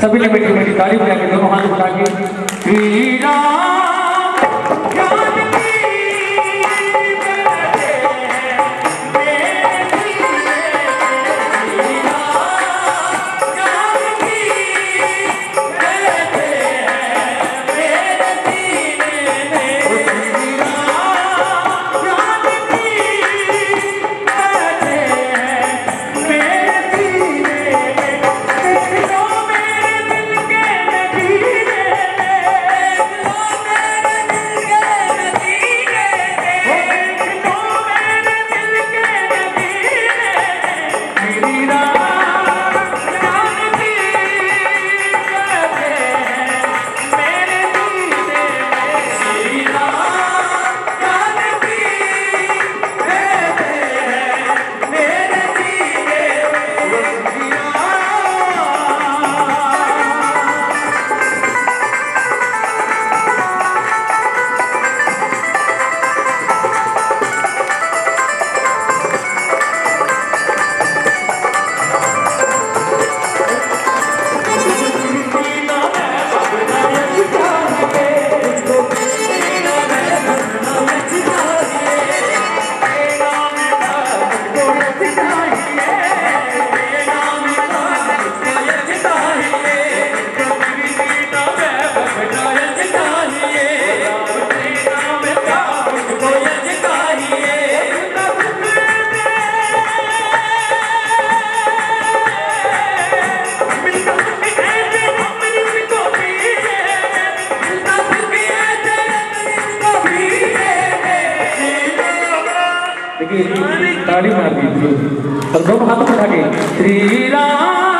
सभी limit committee तारीफ़ लेंगे दोनों हाथ उठा के देखिए ताली मार दी और दोनों हाथ उठा के श्री राम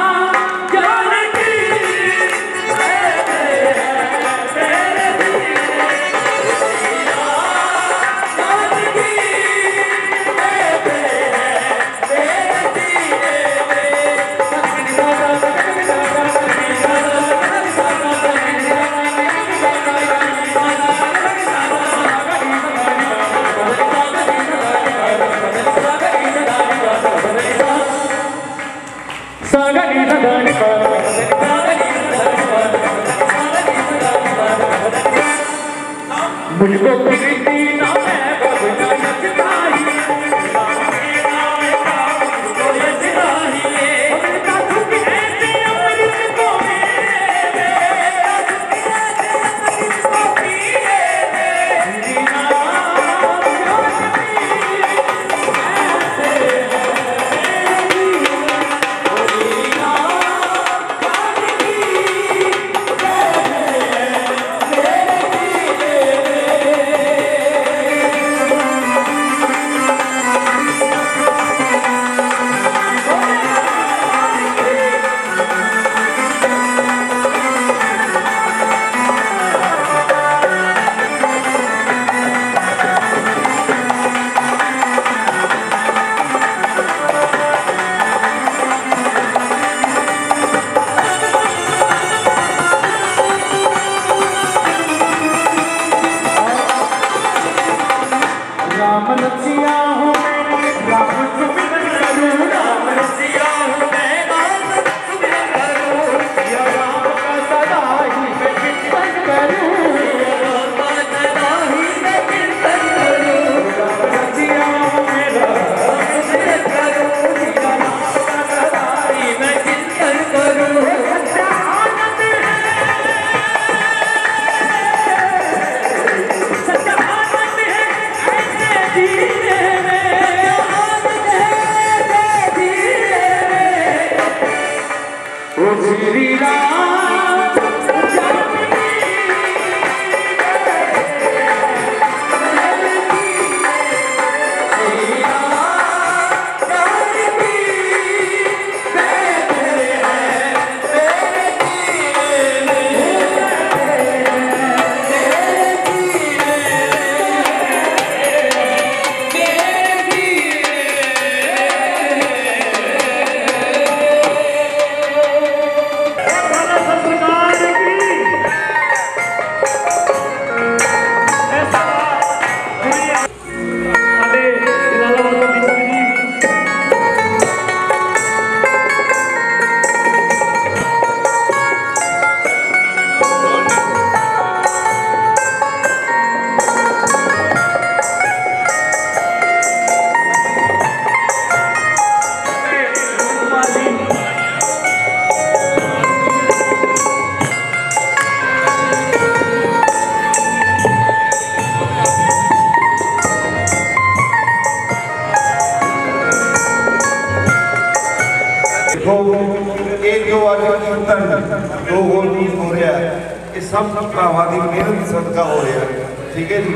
ਸਭ ਭਰਾਵਾਂ ਦੀ ਮਿਹਨਤ ਸਦਕਾ ਹੋ ਰਿਹਾ ਹੈ। ਠੀਕ ਹੈ ਜੀ?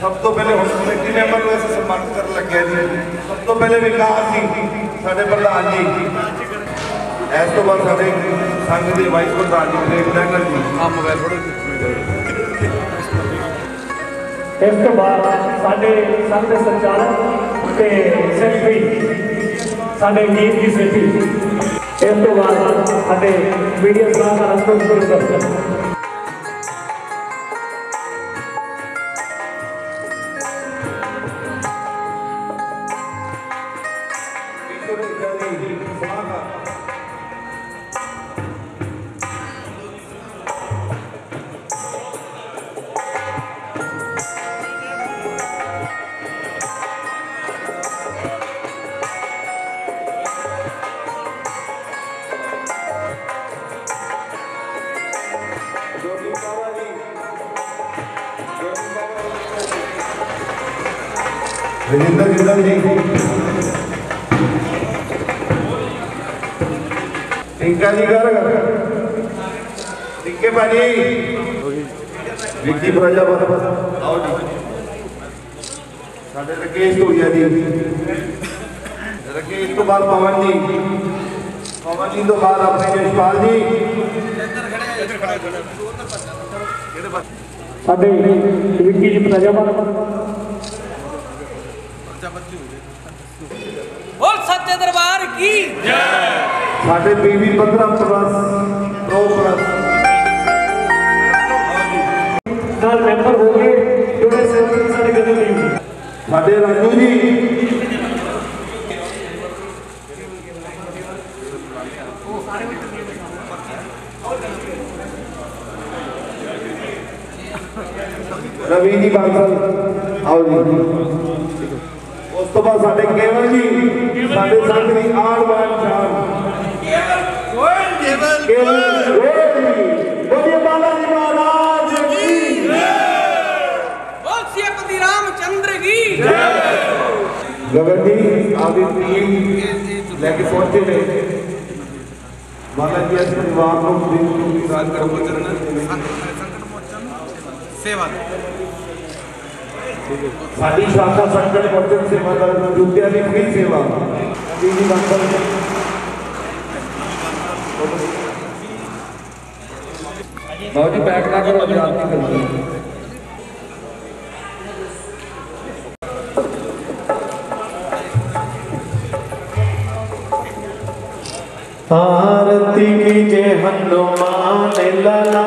ਸਭ ਤੋਂ ਪਹਿਲੇ ਹੁਣ ਕਮੇਟੀ ਮੈਂਬਰ ਨੂੰ ਅਸੀਂ ਸਨਮਾਨਿਤ ਕਰਨ ਲੱਗਿਆ ਜੀ। ਸਭ ਤੋਂ ਪਹਿਲੇ ਵਿਕਾਸ ਜੀ ਸਾਡੇ ਪ੍ਰਧਾਨ ਜੀ। ਇਸ ਤੋਂ ਬਾਅਦ ਸਾਡੇ ਸੰਘ ਦੇ ਵਾਈਸ ਪ੍ਰਧਾਨ ਜੀ ਪ੍ਰੇਮ ਨਗਰ ਜੀ। ਇਸ ਤੋਂ ਬਾਅਦ ਸਾਡੇ ਸੰਘ ਦੇ ਸੰਚਾਲਕ ਤੇ ਸੈਕਟਰੀ ਸਾਡੇ ਗੀਤ ਜੀ ਸੇਠੀ ਇਸ ਤੋਂ ਬਾਅਦ ਸਾਡੇ ਮੀਡੀਆ ਸਲਾਹਕਾਰ ਅੰਕੁਰ ਗੁਰਦਰ ਰਜਿੰਦਰ ਜਿੰਦਲ ਜੀ ਟਿੰਕਾ ਜੀ ਕਰ ਟਿੰਕੇ ਭਾਜੀ ਵਿੱਕੀ ਪ੍ਰਜਾਪਤ ਆਓ ਜੀ ਸਾਡੇ ਰਕੇਸ਼ ਧੂੜੀਆ ਜੀ ਰਕੇਸ਼ ਤੋਂ ਬਾਅਦ ਪਵਨ ਜੀ ਪਵਨ ਜੀ ਤੋਂ ਬਾਅਦ ਆਪਣੇ ਜਸ਼ਪਾਲ ਜੀ ਸਾਡੇ ਵਿੱਕੀ ਜੀ ਪ੍ਰਜਾਪਤ बोल सत्य दरबार की ਸਾਡੇ ਪੀਵੀ 15 ਪਲੱਸ ਪ੍ਰੋ ਪਲੱਸ ਨਾਲ ਮੈਂਬਰ ਹੋ ਗਏ ਜਿਹੜੇ ਸੇਵਕ ਸਾਡੇ ਕਦੇ ਨਹੀਂ ਹੋਏ ਸਾਡੇ ਰਾਜੂ ਉਸ ਤੋਂ ਬਾਅਦ ਸਾਡੇ ਕੇਵਲ ਜੀ ਸਾਡੇ ਸੰਗ ਦੀ ਆੜਵਾਨ ਜਾਨ ਕੇਵਲ ਕੇਵਲ ਜੀ ਬੋਲੀਏ ਬਾਲਾ ਜੀ ਮਹਾਰਾਜ ਕੀ बोल सियापति रामचंद्र की ਗਗਨ ਜੀ ਆਪਦੀ ਟੀਮ ਲੈ ਕੇ ਪਹੁੰਚੇ ਨੇ ਮਾਤਾ ਜੀ ਇਸ ਪਰਿਵਾਰ ਨੂੰ ਦਿਨ ਨੂੰ ਰਾਜ सेवा ਸਾਡੀ ਸ਼ਾਖਾ साधी शाखा संकट वचन सेवा दुग्ध आणि फ्री सेवा। भाऊजी पैक ना करो, अभी आरती करते आरती की जय हनुमान लला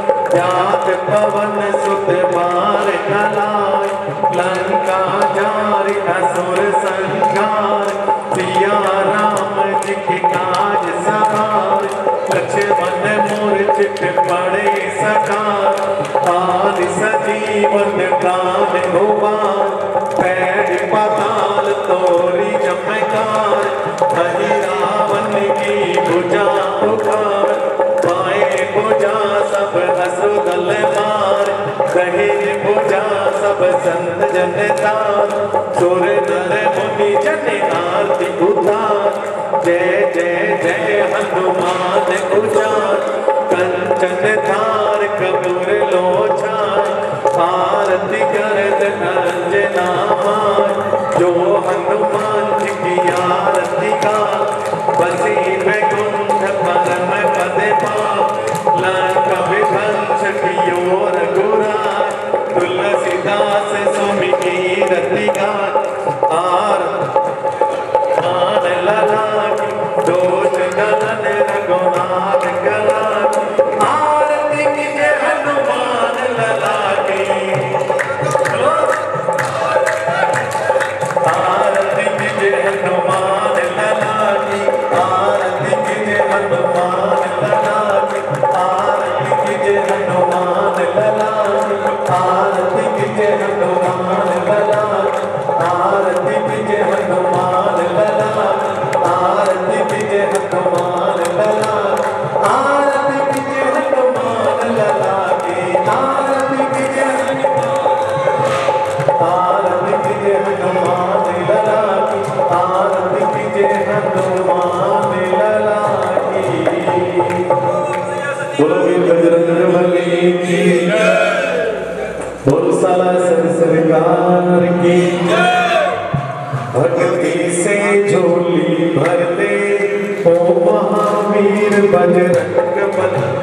जात पवन सुत मार कलाय लंका जार असुर संहार। सिया राम जी की काज सवार, लक्ष्मण मूर्छित पड़े सकार जय जय हनुमान उजान कंचन थार कपूर लोचान आरती करत अंजना जो हनुमान झोली भर ले ओ महावीर बजरंग बली।